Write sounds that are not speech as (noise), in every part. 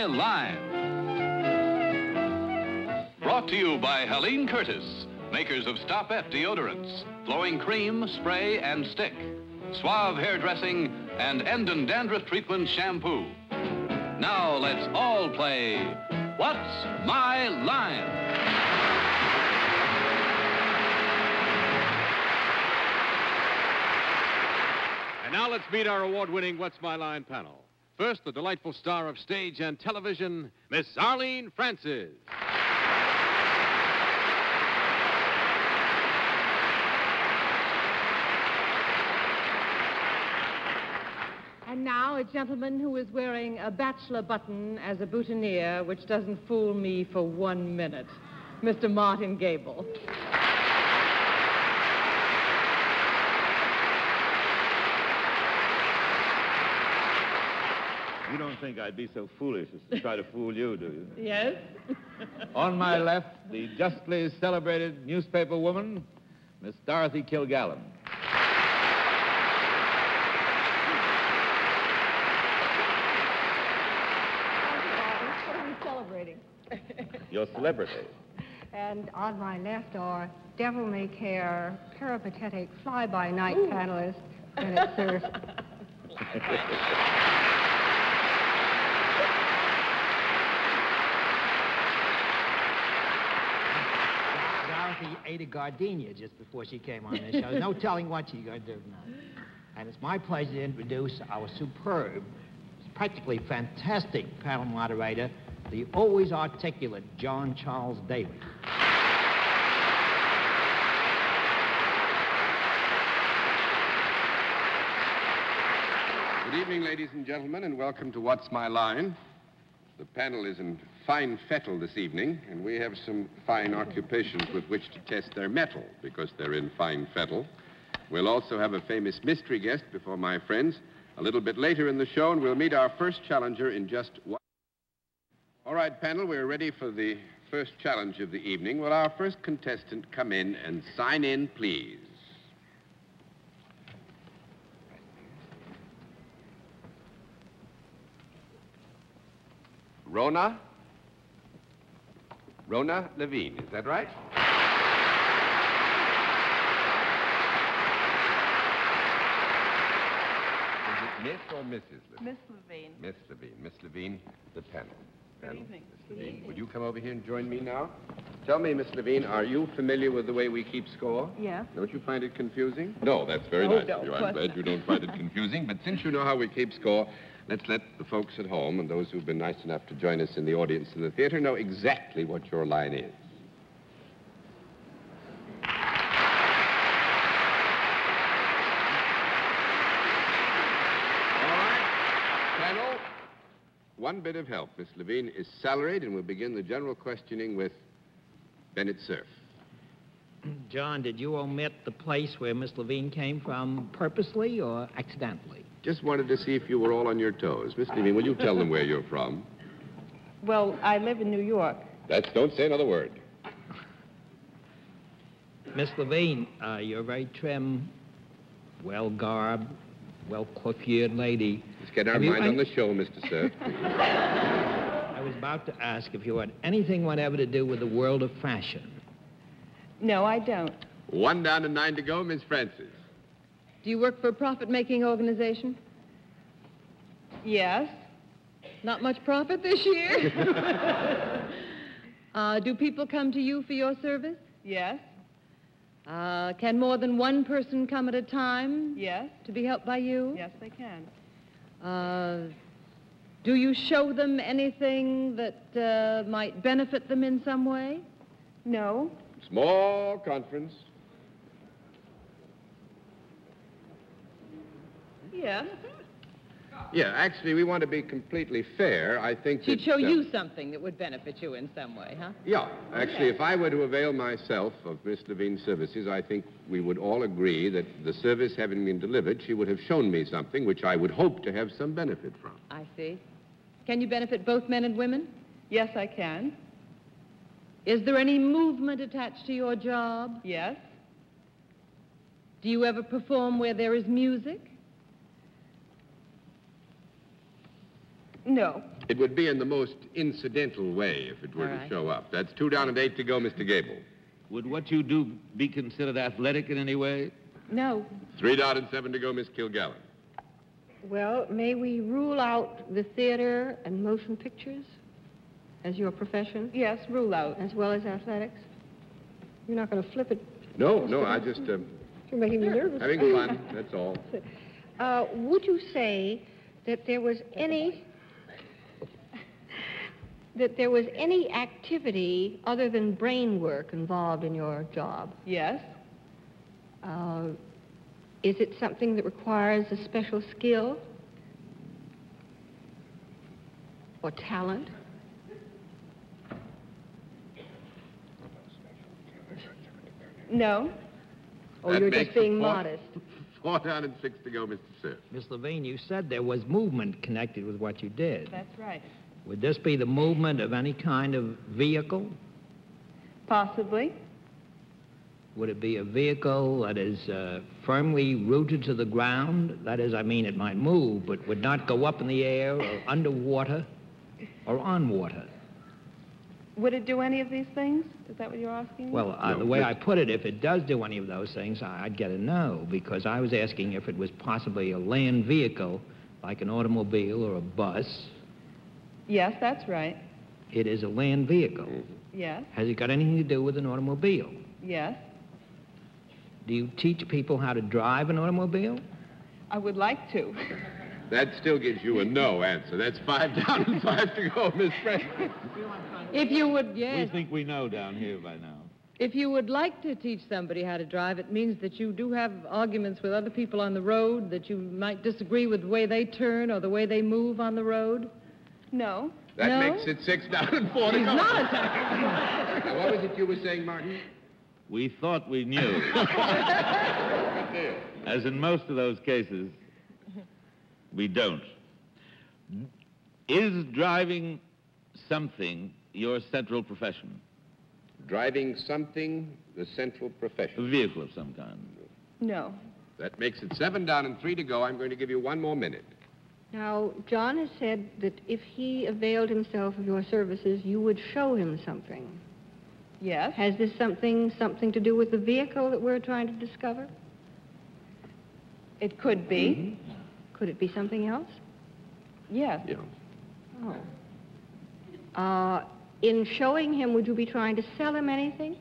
My Line. Brought to you by Helene Curtis, makers of Stopette deodorants, flowing cream, spray, and stick, Suave hairdressing, and Enden dandruff treatment shampoo. Now let's all play What's My Line? And now let's meet our award-winning What's My Line panel. First, the delightful star of stage and television, Miss Arlene Francis. And now a gentleman who is wearing a bachelor button as a boutonniere, which doesn't fool me for one minute. Mr. Martin Gabel. You don't think I'd be so foolish as to try to fool you, do you? Yes? (laughs) On my left, the justly celebrated newspaper woman, Miss Dorothy Kilgallen. What are we celebrating? Your celebrity. And on my left are devil may care, peripatetic, fly by night panelist, Bennett Cerf. (laughs) Dorothy ate a gardenia just before she came on this show. No (laughs) telling what she's going to do now. And it's my pleasure to introduce our superb, practically fantastic panel moderator, the always articulate John Charles Daly. Good evening, ladies and gentlemen, and welcome to What's My Line. The panel is in fine fettle this evening, and we have some fine occupations with which to test their mettle because they're in fine fettle. We'll also have a famous mystery guest before my friends a little bit later in the show, and we'll meet our first challenger in just one. All right, panel, we're ready for the first challenge of the evening. Will our first contestant come in and sign in, please? Rona? Rona Levine, is that right? Is it Miss or Mrs. Levine? Miss Levine. Miss Levine. Miss Levine, the panel. Good Panel. evening. Miss Levine, would you come over here and join me now? Tell me, Miss Levine, are you familiar with the way we keep score? Yes. Don't you find it confusing? No, that's very Oh, nice no, of you. I'm glad not. you don't find it (laughs) confusing. But since you know how we keep score, let's let the folks at home and those who've been nice enough to join us in the audience in the theater know exactly what your line is. All right, panel. One bit of help. Miss Levine is salaried, and we'll begin the general questioning with Bennett Cerf. John, did you omit the place where Miss Levine came from purposely or accidentally? Just wanted to see if you were all on your toes. Miss Levine, will you tell them where you're from? Well, I live in New York. That's, don't say another word. Miss Levine, uh, you're a very trim, well-garbed, well-coiffured lady. Let's get our Have you mind on the show, Mr. Cerf. (laughs) I was about to ask if you had anything whatever to do with the world of fashion. No, I don't. One down and nine to go, Miss Francis. Do you work for a profit-making organization? Yes. Not much profit this year? (laughs) uh, do people come to you for your service? Yes. Uh, can more than one person come at a time Yes. to be helped by you? Yes, they can. Uh, do you show them anything that uh, might benefit them in some way? No. Small conference. Yes. Yeah, actually, we want to be completely fair. I think She'd that, show uh, you something that would benefit you in some way, huh? Yeah, actually, if I were to avail myself of Miss Levine's services, I think we would all agree that the service having been delivered, she would have shown me something which I would hope to have some benefit from. I see. Can you benefit both men and women? Yes, I can. Is there any movement attached to your job? Yes. Do you ever perform where there is music? No. It would be in the most incidental way if it were All to show up. That's two down and eight to go, Mr. Gabel. Would what you do be considered athletic in any way? No. Three down and seven to go, Miss Kilgallen. Well, may we rule out the theater and motion pictures as your profession, Yes, rule out. as well as athletics? You're not going to flip it. No, no, I just, uh, You're making me nervous. having fun, that's all. (laughs) Uh, would you say that there was any that there was any activity other than brain work involved in your job? Yes. Uh, is it something that requires a special skill or talent? No. Or That you're just being four- modest? (laughs) Four down and six to go, Mr. Cerf. Miss Levine, you said there was movement connected with what you did. That's right. Would this be the movement of any kind of vehicle? Possibly. Would it be a vehicle that is uh, firmly rooted to the ground? That is, I mean, it might move, but would not go up in the air or underwater or on water. Would it do any of these things? Is that what you're asking? Well, uh, No, the way I put it, if it does do any of those things, I'd get a no, because I was asking if it was possibly a land vehicle, like an automobile or a bus. Yes, that's right. It is a land vehicle. Mm-hmm. Yes. Has it got anything to do with an automobile? Yes. Do you teach people how to drive an automobile? I would like to. (laughs) That still gives you a no answer. That's five down and five to go, Miss Franklin. If you would, We yes, think we know down here by now. if you would like to teach somebody how to drive, it means that you do have arguments with other people on the road, that you might disagree with the way they turn or the way they move on the road. No. That No? makes it six down and four to He's go. not attacking. Now, what was it you were saying, Martin? We thought we knew. (laughs) As in most of those cases, we don't. Is driving something your central profession? Driving something, the central profession. A vehicle of some kind? No. That makes it seven down and three to go. I'm going to give you one more minute. Now, John has said that if he availed himself of your services, you would show him something. Yes. Has this something something to do with the vehicle that we're trying to discover? It could be. Mm-hmm. Could it be something else? Yes. Yeah. Oh. Uh, in showing him, would you be trying to sell him anything?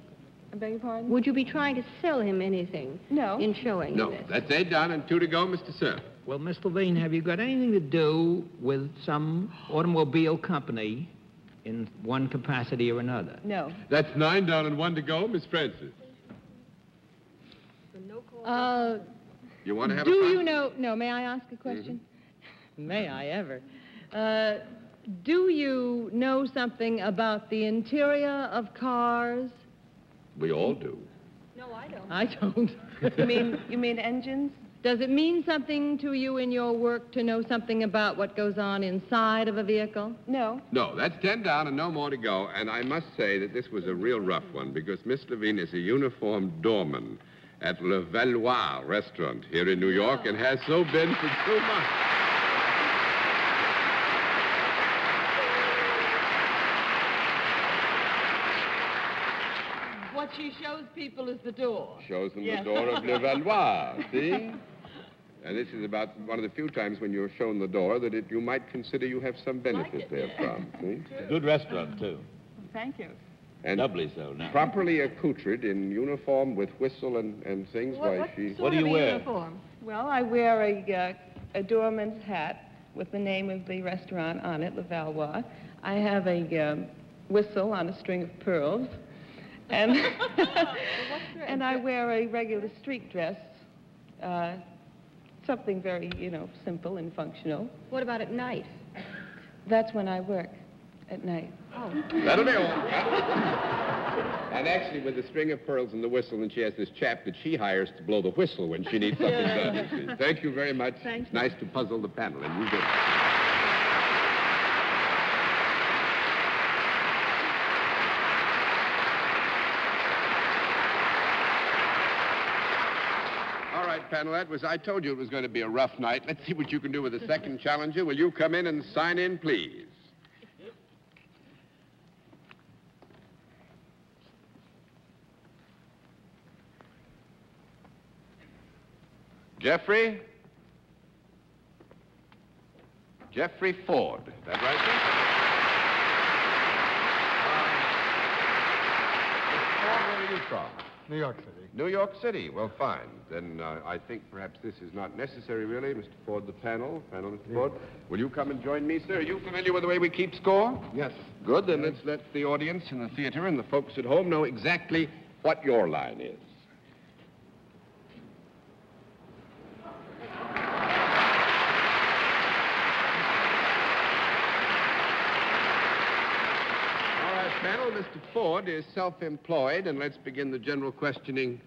I beg your pardon? Would you be trying to sell him anything No. in showing No, him this? that's eight down and two to go, Mr. Cerf. Well, Miss Levine, have you got anything to do with some automobile company in one capacity or another? No. That's nine down and one to go, Miss Francis. Uh, You want to have do a fun? you know? No, may I ask a question? (laughs) May I ever? Uh, do you know something about the interior of cars? We all do. No, I don't. I don't. You mean you mean engines? Does it mean something to you in your work to know something about what goes on inside of a vehicle? No. No, that's ten down and no more to go. And I must say that this was a real rough one because Miss Levine is a uniformed doorman at Le Valois restaurant here in New York and has so been for two months. What she shows people is the door. Shows them Yes. the door of Le (laughs) Valois, see? And this is about one of the few times when you're shown the door that it, you might consider you have some benefit therefrom, (laughs) see? Good restaurant, too. Thank you. And Doubly so now. properly accoutred in uniform with whistle and, and things, What, why what she... sort do you of a wear? uniform? Well, I wear a, uh, a doorman's hat with the name of the restaurant on it, Le Valois. I have a um, whistle on a string of pearls. And, (laughs) (laughs) and I wear a regular street dress, uh, something very, you know, simple and functional. What about at night? That's when I work at night. Oh. That'll be all. (laughs) and actually, with the string of pearls and the whistle, and she has this chap that she hires to blow the whistle when she needs something done. Thank you very much. Thank it's nice to puzzle the panel, and you did. Panelette, was I told you it was going to be a rough night. Let's see what you can do with the second challenger. Will you come in and sign in, please? Jeffrey? Jeffrey Ford. Is that right, sir? Uh, Ford, where are you from? New York City. New York City. Well, fine. Then uh, I think perhaps this is not necessary, really. Mr. Ford, the panel. Panel, Mr. Ford. Will you come and join me, sir? Are you familiar with the way we keep score? Yes. Good. Then let's let the audience in the theater and the folks at home know exactly what your line is. All right, panel. Mr. Ford is self-employed, and let's begin the general questioning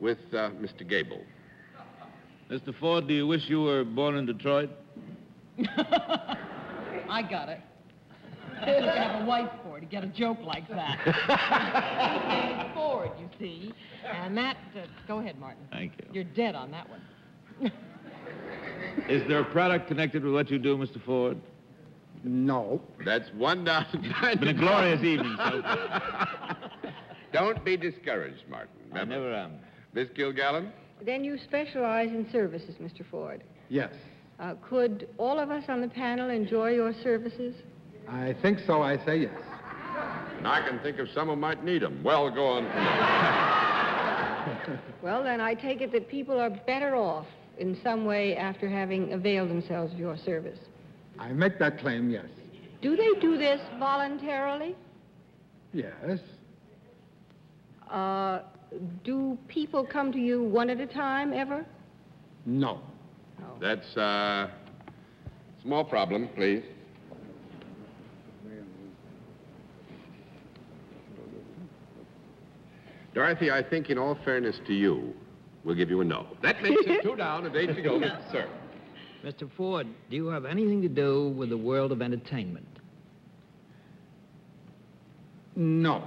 with uh, Mr. Gabel. Mr. Ford, do you wish you were born in Detroit? (laughs) I got it. I have to have a wife for to get a joke like that. (laughs) Ford, you see. And that, uh, go ahead, Martin. Thank you. You're dead on that one. Is there a product connected with what you do, Mr. Ford? No. That's one down. It's been a glorious evening so far. (laughs) Don't be discouraged, Martin. I never am. Miss Kilgallen? Then you specialize in services, Mr. Ford. Yes. Uh, could all of us on the panel enjoy your services? I think so. I say yes. And I can think of some who might need them. Well, go on. (laughs) Well, then I take it that people are better off in some way after having availed themselves of your service. I make that claim, yes. Do they do this voluntarily? Yes. Uh, do people come to you one at a time ever? No. No. That's uh, small problem, please. Dorothy, I think in all fairness to you, we'll give you a no. That makes it two down and eight to go, Mr. (laughs) Cerf. Mr. Ford, do you have anything to do with the world of entertainment? No.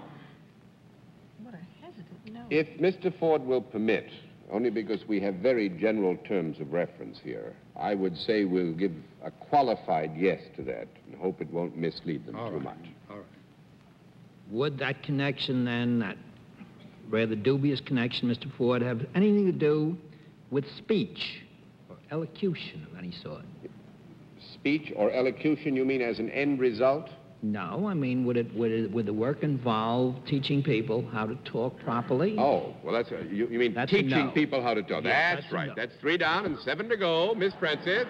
What a hesitant no. If Mr. Ford will permit, only because we have very general terms of reference here, I would say we'll give a qualified yes to that and hope it won't mislead them All too right. much. All right. Would that connection then, that rather dubious connection, Mr. Ford, have anything to do with speech or elocution of any sort? Speech or elocution, you mean as an end result? No, I mean, would it, would it, would the work involve teaching people how to talk properly? Oh, well, that's a, you, you mean That's teaching no. people how to talk. Yes, that's, that's right. no. That's three down and seven to go. Miss Francis.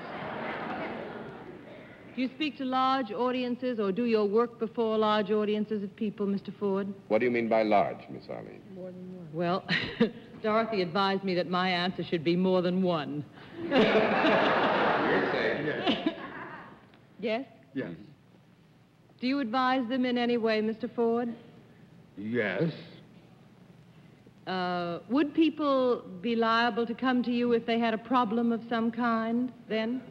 Do you speak to large audiences or do your work before large audiences of people, Mr. Ford? What do you mean by large, Miss Arlene? More than one. Well, (laughs) Dorothy advised me that my answer should be more than one. You're saying Yes. (laughs) Yes? Yes. Do you advise them in any way, Mr. Ford? Yes. Uh, would people be liable to come to you if they had a problem of some kind then?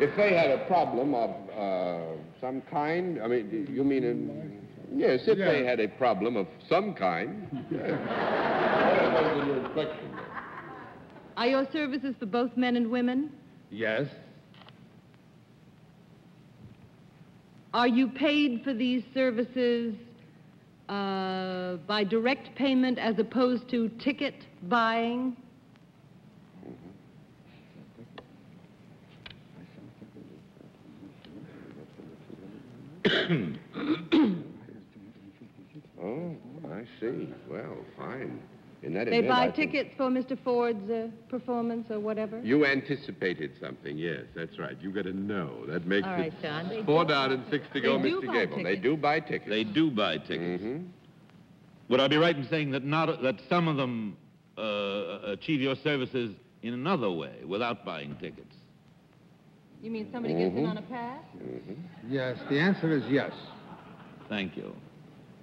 If they had a problem of uh, some kind, I mean, you mean in, yes, if they had a problem of some kind. yes. That was the reflection. Are your services for both men and women? Yes. Are you paid for these services uh, by direct payment as opposed to ticket buying? Oh, I see. Well, fine. In that They event, buy I think- tickets for Mr. Ford's uh, performance or whatever? You anticipated something, yes, that's right. You got to know. That makes All it right, John. four down and six to go, They do Mr. buy Gabel. They do buy tickets. They do buy tickets. hmm Would I be right in saying that not that some of them uh, achieve your services in another way, without buying tickets? You mean somebody gets in Mhm. on a pass? Yes. The answer is yes. Thank you.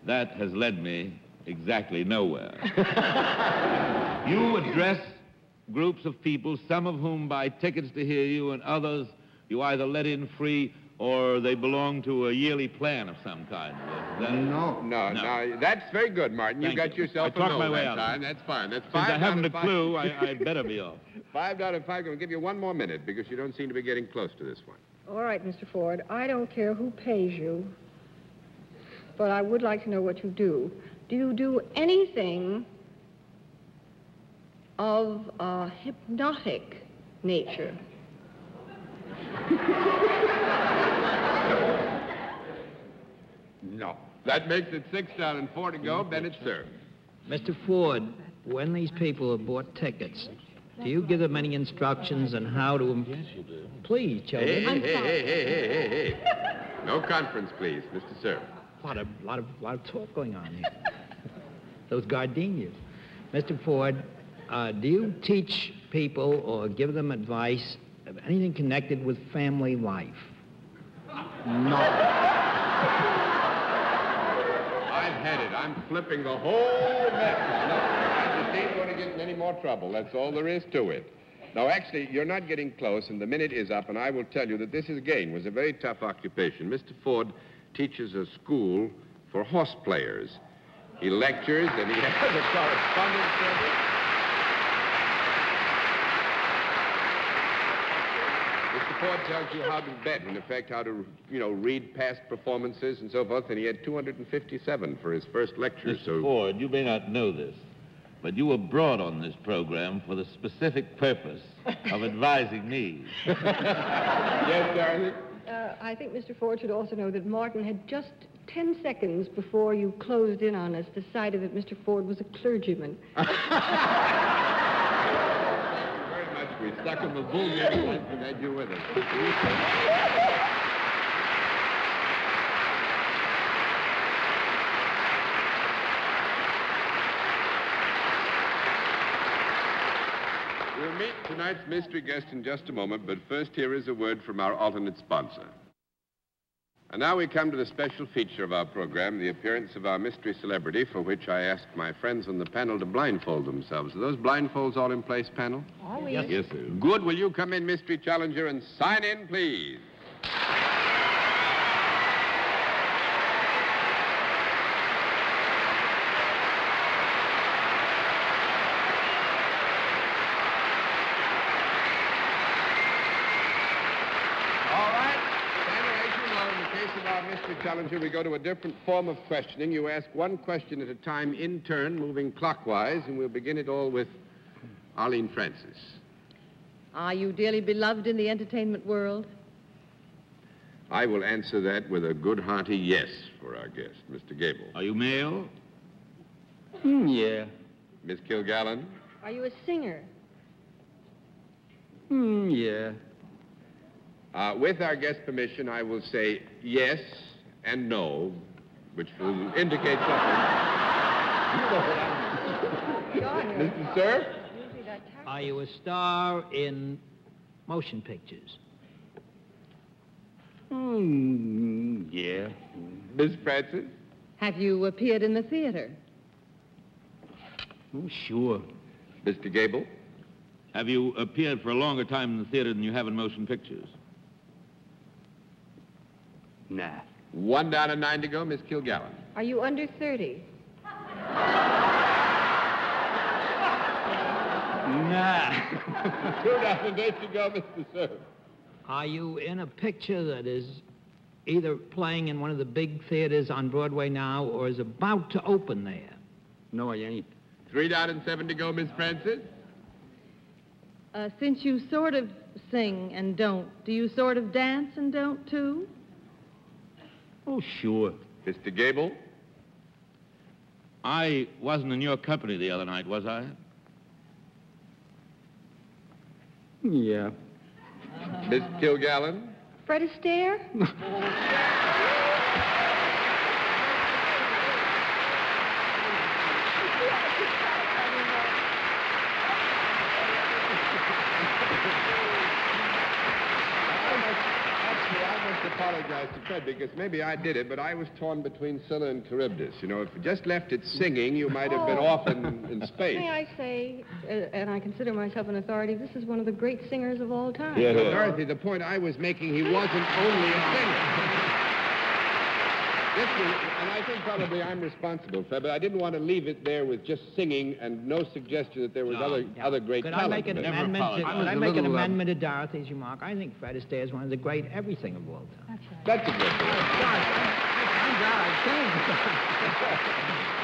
That has led me exactly nowhere. (laughs) you address groups of people, some of whom buy tickets to hear you, and others you either let in free or they belong to a yearly plan of some kind. That- No. No, No. no, that's very good, Martin. You Thank got you. yourself I a talked no my way that out of time. That's fine. That's Since five I haven't a five. clue, (laughs) I, I'd better be off. five down and five. I'm going to give you one more minute because you don't seem to be getting close to this one. All right, Mr. Ford, I don't care who pays you, but I would like to know what you do. Do you do anything of a hypnotic nature. No. That makes it six down and four to go. Bennett Cerf. Mr. Ford, when these people have bought tickets, do you give them any instructions on how to... Yes, you do. Please, Hey, children. hey, hey, hey, hey, hey, hey, hey. No conference, please, Mr. Cerf. Lot of, lot of, lot of talk going on here. (laughs) Those gardenias. Mr. Ford, uh, do you teach people or give them advice of anything connected with family life? No. I've had it. I'm flipping the whole mess. No, I just ain't going to get in any more trouble. That's all there is to it. No, actually, you're not getting close, and the minute is up, and I will tell you that this, is, again, was a very tough occupation. Mr. Ford teaches a school for horse players. He lectures, and he (laughs) has a correspondence service. Mr. Ford tells you how to bet, in effect, how to, you know, read past performances and so forth, and he had 257 for his first lecture, Mr. so... Ford, you may not know this, but you were brought on this program for the specific purpose of (laughs) advising me. (laughs) yes, Dorothy? Uh, I think Mr. Ford should also know that Martin had just 10 seconds before you closed in on us decided that Mr. Ford was a clergyman. (laughs) very much. We stuck him a bull and you with us. Meet tonight's mystery guest in just a moment, but first here is a word from our alternate sponsor. And now we come to the special feature of our program, the appearance of our mystery celebrity, for which I asked my friends on the panel to blindfold themselves. Are those blindfolds all in place, panel? Always. Yes, sir. Good. Will you come in, mystery challenger, and sign in, please? All right. Panel, as you know, in the case of our mystery challenger, we go to a different form of questioning. You ask one question at a time in turn, moving clockwise, and we'll begin it all with Arlene Francis. Are you dearly beloved in the entertainment world? I will answer that with a good hearty yes for our guest, Mr. Gabel. Are you male? Hmm, yeah. Miss Kilgallen? Are you a singer? Hmm, yeah. Uh, with our guest permission, I will say yes and no, which will indicate something. You know what I'm... Mr. Cerf? Are you a star in motion pictures? Hmm, yeah. Miss Francis? Have you appeared in the theater? Oh, sure. Mr. Gabel? Have you appeared for a longer time in the theater than you have in motion pictures? Nah. One down and nine to go, Miss Kilgallen. Are you under 30? Nah. (laughs) Two down and eight to go, Mr. Cerf. Are you in a picture that is either playing in one of the big theaters on Broadway now or is about to open there? No, I ain't. Three down and seven to go, Miss Francis. Uh, since you sort of sing and don't, do you sort of dance and don't too? Oh, sure. Mr. Gabel? I wasn't in your company the other night, was I? Yeah. Miss Kilgallen? Fred Astaire? (laughs) Actually, I must apologize to Fred because maybe I did it, but I was torn between Scylla and Charybdis. You know, if you just left it singing, you might have been Oh. off in, in (laughs) space. May I say, uh, and I consider myself an authority, this is one of the great singers of all time. No, Dorothy, the point I was making, he wasn't only a singer. This was, and I think probably I'm responsible, Fred, but I didn't want to leave it there with just singing and no suggestion that there was other other great Could talent. I make an in it. amendment? To, I could was I a make an little, uh, amendment to Dorothy's remark? I think Fred Astaire is one of the great everything of all time. That's right. a good thing. (laughs)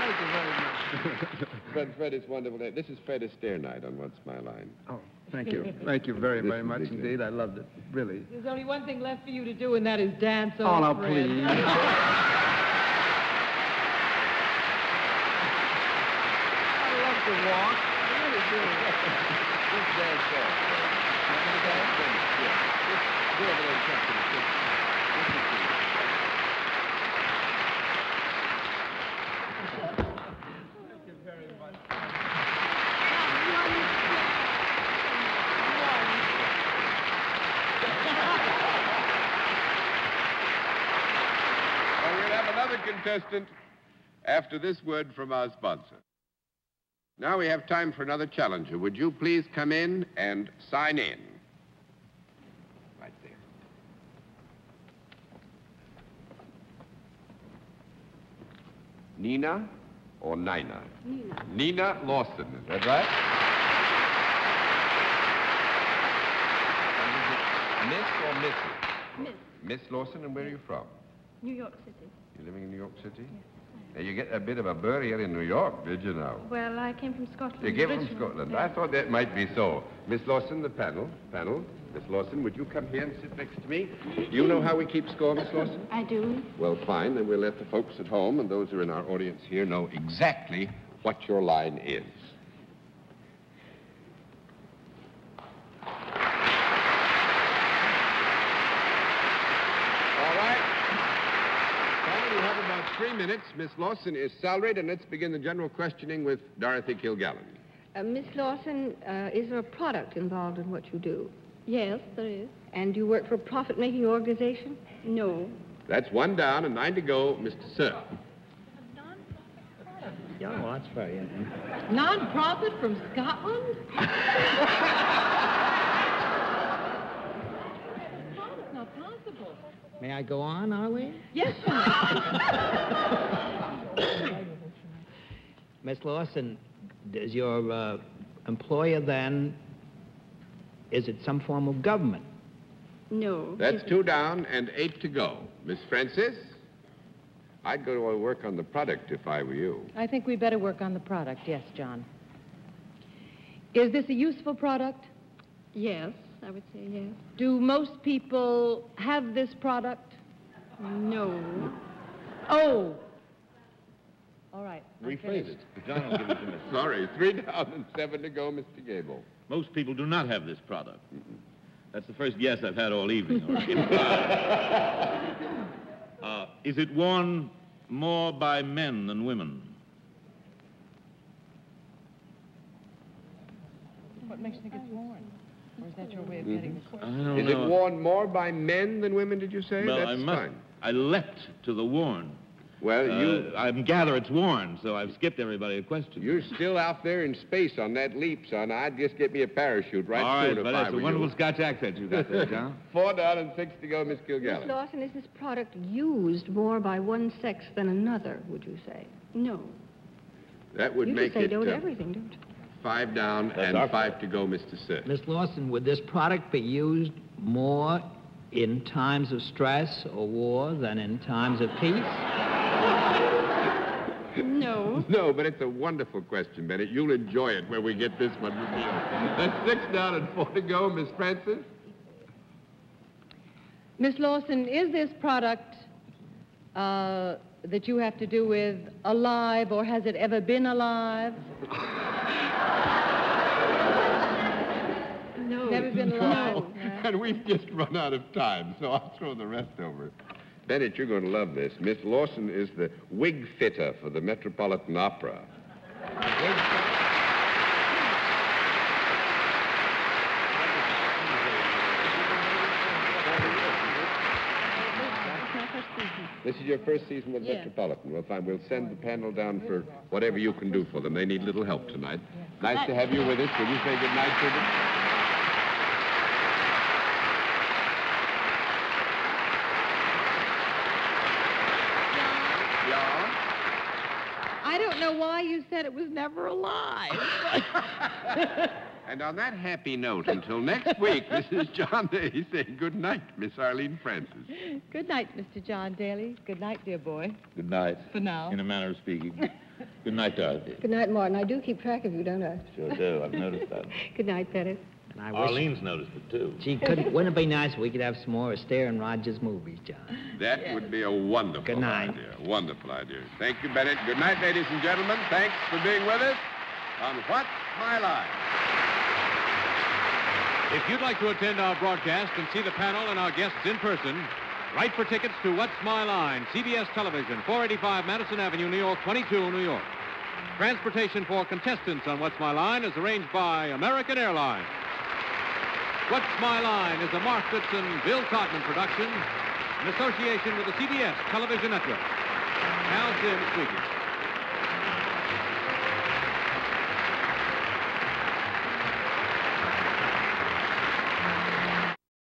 Thank you very much. Fred, Fred, it's wonderful. This is Fred Astaire night on What's My Line. Oh, thank you. Thank you very, very much indeed. I loved it, really. There's only one thing left for you to do, and that is dance Oh, off, now, please. (laughs) I love to walk. I really do. Just dance off. Just go over there and. Just- contestant after this word from our sponsor. Now we have time for another challenger. Would you please come in and sign in? Right there. Nina or Nina? Nina. Nina Lawson, is that right? And is it Miss or Mrs.? Miss. Miss Lawson, and where are you from? New York City. You're living in New York City? Now, you get a bit of a burr here in New York, did you now? Well, I came from Scotland. You came from originally. Scotland. I thought that might be so. Miss Lawson, the panel. Panel. Miss Lawson, would you come here and sit next to me? Do you know how we keep score, Miss Lawson? I do. Well, fine. Then we'll let the folks at home and those who are in our audience here know exactly what your line is. All right. Panel, you have about three minutes. Miss Lawson is salaried, and let's begin the general questioning with Dorothy Kilgallen. Uh, Miss Lawson, uh, is there a product involved in what you do? Yes, there is. And do you work for a profit-making organization? No. That's one down and nine to go, Mr. Cerf. Yeah, well, that's very interesting. Non-profit from Scotland? (laughs) That's not possible. May I go on, Arlene? Yes, (coughs) Miss Lawson, does your uh, employer then, is it some form of government? No. That's two down and eight to go. Miss Francis? I'd go to work on the product if I were you. I think we better work on the product, yes, John. Is this a useful product? Yes, I would say yes. Do most people have this product? No. Oh. All right. I'm Rephrase it. John will give it to me. (laughs) Sorry, three down and seven to go, Mr. Gabel. Most people do not have this product. That's the first yes I've had all evening. already. (laughs) uh, is it worn more by men than women? What makes you think it's worn? Or is that your way of getting the I question? don't Is know. it worn more by men than women, did you say? well, That's I must. fine. I leapt to the worn. Well, Uh, you, I gather it's worn, so I've skipped everybody a question. you're still out there in space on that leap, son. I'd just get me a parachute right All right, soon if but I that's were a wonderful you. Scotch accent you got there, John. (laughs) Four down and six to go, Miss Miss Kilgallen. Lawson, is this product used more by one sex than another, would you say? No. That would you make just say it don't uh, everything, don't you? Five down and our five to go, Mr. Cerf. Miss Lawson, would this product be used more in times of stress or war than in times of peace? No. No, but it's a wonderful question, Bennett. You'll enjoy it when we get this one revealed. That's six down and four to go, Miss Francis. Miss Lawson, is this product uh, that you have to do with alive, or has it ever been alive? No. Never been alive. (laughs) And we've just run out of time, so I'll throw the rest over. Bennett, you're going to love this. Miss Lawson is the wig fitter for the Metropolitan Opera. This is your first season with Yeah. Metropolitan. Well, fine. We'll send the panel down for whatever you can do for them. They need a little help tonight. Nice to have you with us. Will you say good night to them? Yeah? I don't know why you said it was never alive. (laughs) And on that happy note, until next week, this is John Daly saying good night, Miss Arlene Francis. Good night, Mr. John Daly. Good night, dear boy. Good night. For now. In a manner of speaking. Good night, Dorothy. Good night, Martin. I do keep track of you, don't I? Sure do. I've noticed that. (laughs) Good night, Pettis. And I wish... Arlene's noticed it, too. Gee, couldn't, wouldn't it be nice if we could have some more Astaire and Rogers movies, John? That would be a wonderful Good night. idea. Wonderful idea. Thank you, Bennett. Good night, ladies and gentlemen. Thanks for being with us on What's My Line. If you'd like to attend our broadcast and see the panel and our guests in person, write for tickets to What's My Line, CBS Television, 485 Madison Avenue, New York, 22, New York. Transportation for contestants on What's My Line is arranged by American Airlines. What's My Line is a Mark Goodson, Bill Todman production in association with the CBS Television Network. Hal Simms speaking.